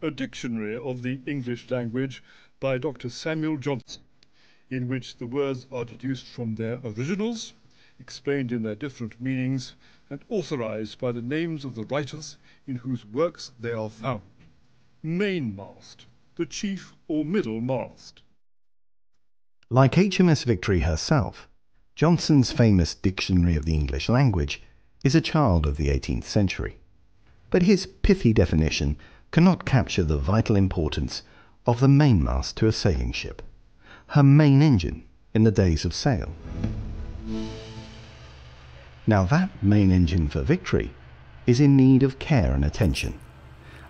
a dictionary of the English language by Dr. Samuel Johnson, in which the words are deduced from their originals, explained in their different meanings, and authorized by the names of the writers in whose works they are found. Mainmast, the chief or middle mast. Like HMS Victory herself, Johnson's famous Dictionary of the English Language is a child of the 18th century. But his pithy definition cannot capture the vital importance of the mainmast to a sailing ship, her main engine in the days of sail. Now that main engine for Victory is in need of care and attention,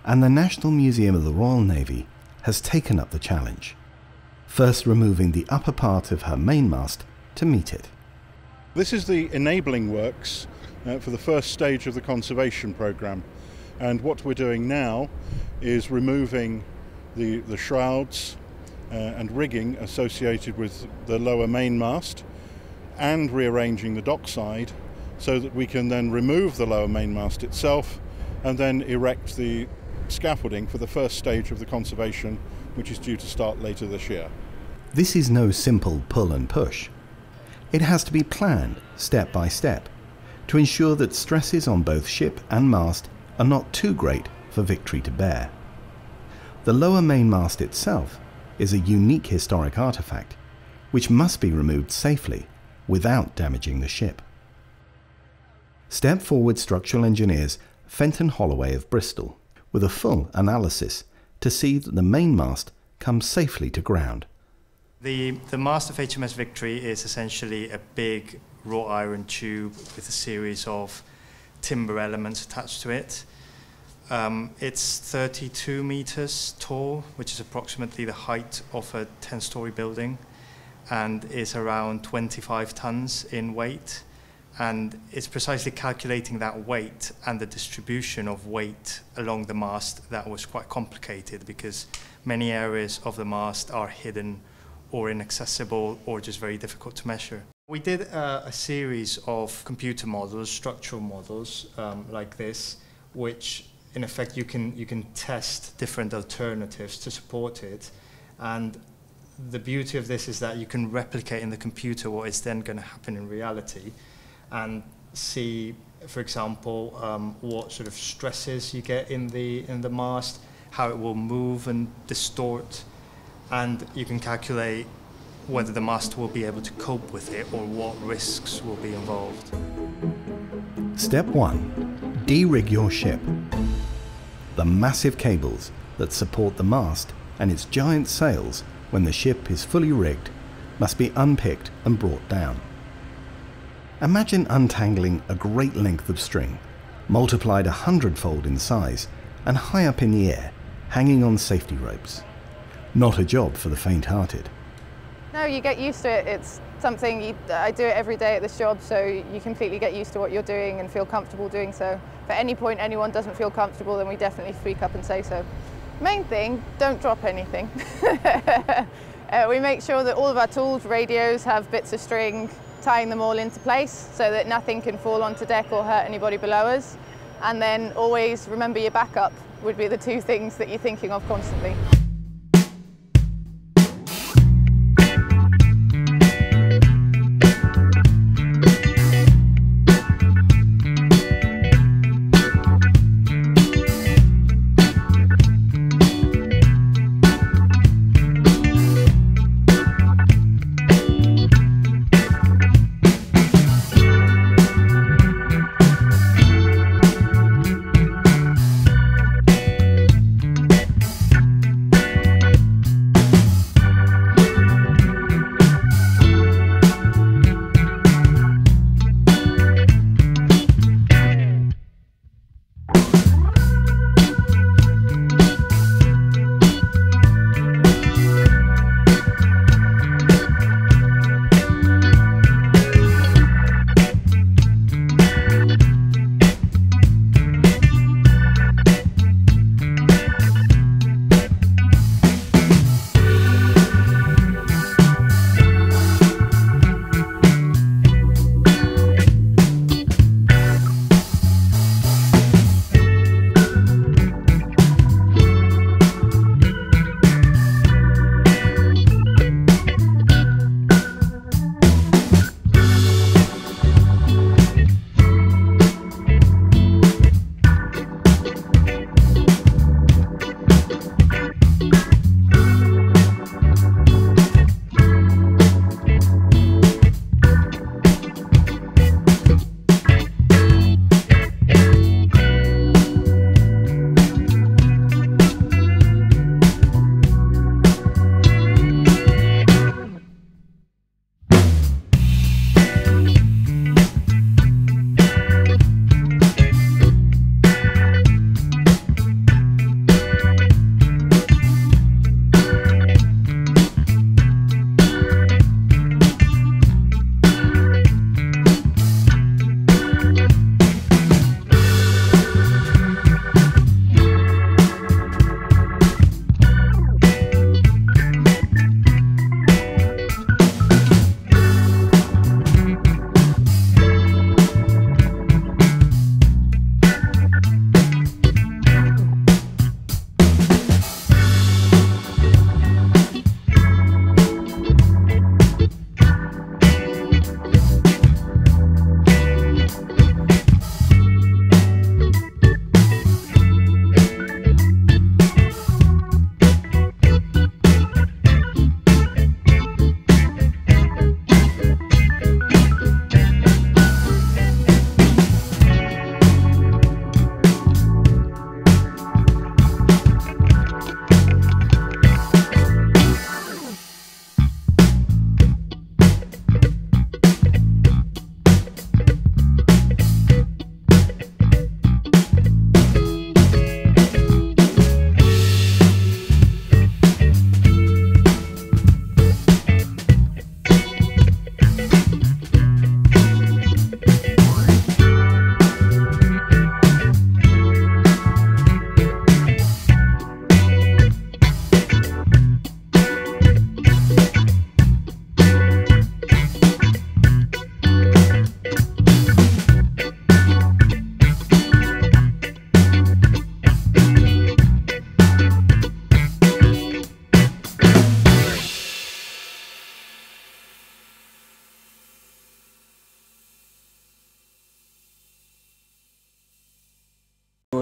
and the National Museum of the Royal Navy has taken up the challenge, first removing the upper part of her mainmast to meet it. This is the enabling works uh, for the first stage of the conservation programme. And what we're doing now is removing the, the shrouds uh, and rigging associated with the lower mainmast and rearranging the dockside so that we can then remove the lower mainmast itself and then erect the scaffolding for the first stage of the conservation which is due to start later this year. This is no simple pull and push. It has to be planned step by step to ensure that stresses on both ship and mast are not too great for Victory to bear. The lower mainmast itself is a unique historic artifact which must be removed safely without damaging the ship. Step forward structural engineers Fenton Holloway of Bristol with a full analysis to see that the mainmast comes safely to ground. The, the mast of HMS Victory is essentially a big wrought iron tube with a series of timber elements attached to it. Um, it's 32 meters tall, which is approximately the height of a 10-story building, and is around 25 tons in weight. And it's precisely calculating that weight and the distribution of weight along the mast that was quite complicated because many areas of the mast are hidden or inaccessible or just very difficult to measure. We did uh, a series of computer models, structural models um, like this, which in effect you can, you can test different alternatives to support it. And the beauty of this is that you can replicate in the computer what is then going to happen in reality and see, for example, um, what sort of stresses you get in the, in the mast, how it will move and distort and you can calculate whether the mast will be able to cope with it or what risks will be involved. Step 1. De-rig your ship. The massive cables that support the mast and its giant sails when the ship is fully rigged must be unpicked and brought down. Imagine untangling a great length of string, multiplied a hundredfold in size and high up in the air, hanging on safety ropes. Not a job for the faint-hearted. No, you get used to it. It's something you, I do it every day at this job, so you completely get used to what you're doing and feel comfortable doing so. If at any point anyone doesn't feel comfortable, then we definitely speak up and say so. Main thing, don't drop anything. uh, we make sure that all of our tools, radios, have bits of string, tying them all into place so that nothing can fall onto deck or hurt anybody below us. And then always remember your backup would be the two things that you're thinking of constantly.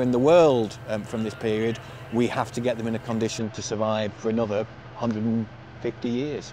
In the world um, from this period, we have to get them in a condition to survive for another 150 years.